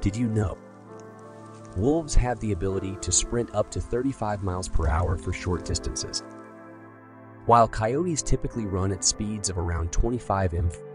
Did you know? Wolves have the ability to sprint up to 35 miles per hour for short distances, while coyotes typically run at speeds of around 25 mph.